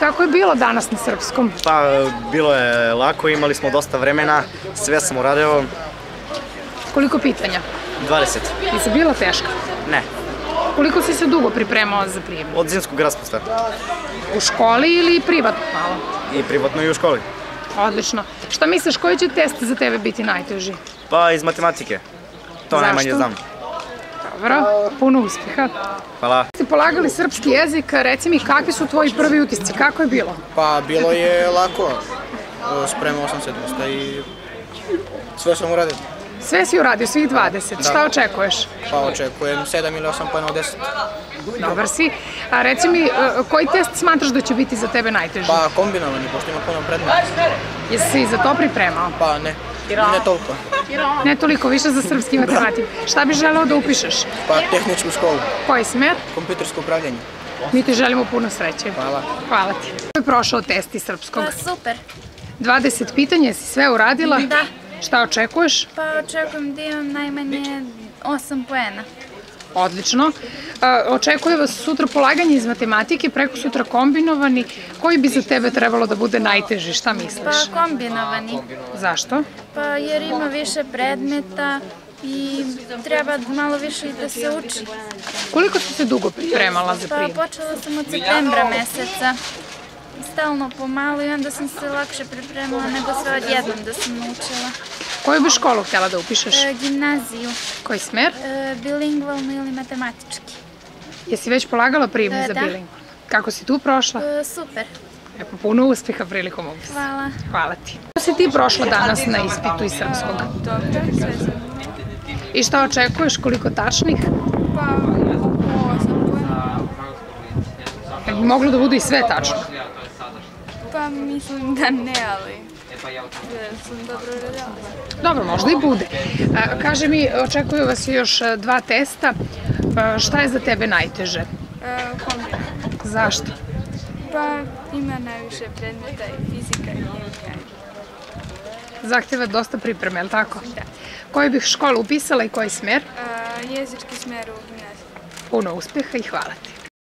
kako je bilo danas na srpskom? Pa, bilo je lako, imali smo dosta vremena, sve sam uradio, Koliko pitanja? 20. Nisu bila teška? Ne, Koliko si se dugo pripremao za prijem? od zimskog raspusta. U školi ili privatno malo? I privatno i u školi. Odlično. Šta misliš, koji će test za tebe biti najteži? Pa, iz matematike. To Zašto? najmanje znam. Dobro, puno uspeha. Hvala. Ste polagali srpski jezik, reci mi kakvi su tvoji prvi utisci, kako je bilo? Pa bilo je lako. Spremao sam se dosta i sve sam uradio. Sve si uradio, svih 20. Šta očekuješ? Pa očekujem 7 ili 8 pojena od 10. Dobar si. A reci mi, e, koji test smatraš da će biti za tebe najteži? Pa kombinovani, pošto ima puno predmeta. Jesi se i za to pripremao? Pa ne, ne toliko. Ne toliko, više za srpski matematik. Šta bi želeo da upišeš? Pa tehničku školu, Koji smer? kompjutersko upravljanje. Mi ti želimo puno sreće. Hvala. Hvala ti. Kako je prošao test iz srpskog? Pa super. 20 pitanja, si sve uradila? Da. Šta očekuješ? Pa očekujem da imam najmanje 8 poena. Odlično. Očekuje vas sutra polaganje iz matematike, preko sutra kombinovani. Koji bi za tebe trebalo da bude najteži? Šta misliš? Pa kombinovani. Zašto? Pa jer ima više predmeta i treba malo više i da se uči. Koliko si se dugo pripremala za Pa prijem? počela sam od septembra meseca. Stalno pomalo i onda sam se lakše pripremala nego sve odjednom da sam naučila. Koju bi školu htjela da upišeš? E, gimnaziju, Koji smer? e, bilingvalno ili matematički. Jesi već polagala prijemni E, za da. Kako si tu prošla? E, super, Epo, puno uspeha prilikom upisa. hvala. Hvala ti. Kako si ti prošla danas na ispitu iz srpskog? Dobro, sve sam. I šta očekuješ, koliko tačnih? Pa, moglo da budu i sve tačno? Pa mislim da ne, ali da sam dobro. Dobro, možda i bude. A, kaže mi, očekuju vas još e, dva testa. A, šta je za tebe najteže? E, kombina. Zašto? Pa ima najviše predmeta i fizika i hemija. Zahteva dosta pripreme, je li tako? Da. Koju bih školu upisala i koji smer? E, jezički smer u gimnaziji. Puno uspeha i hvala ti.